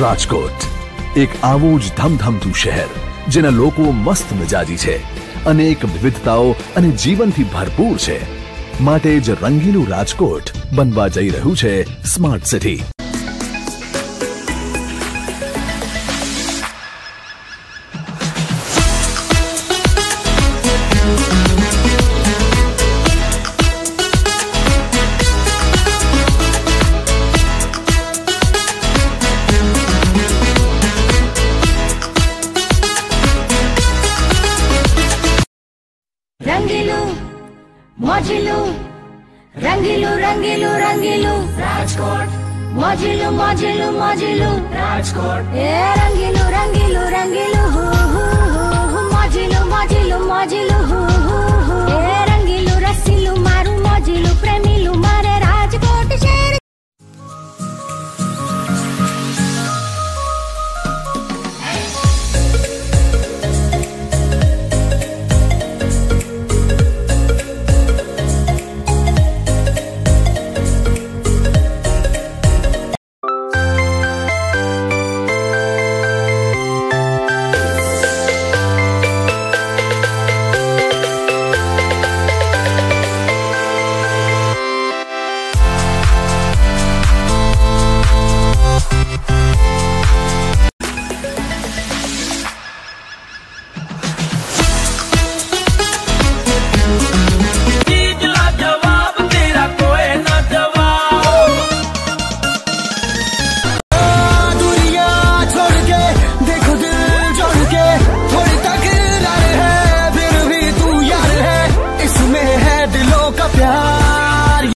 રાજકોટ. એક આવું જ ધમધમતું શહેર, જેના લોકો મસ્ત મિજાજી છે, અનેક વિવિધતાઓ અને જીવનથી ભરપૂર છે. માટે જ રંગીલું રાજકોટ બનવા જઈ રહ્યું છે સ્માર્ટ સિટી రంగిలు మోజిలు రంగిలు రంగిలు రంగిలు. రాజ్కోట్. మోజిలు మోజిలు మోజిలు. రాజ్కోట్. ఏ రంగిలు?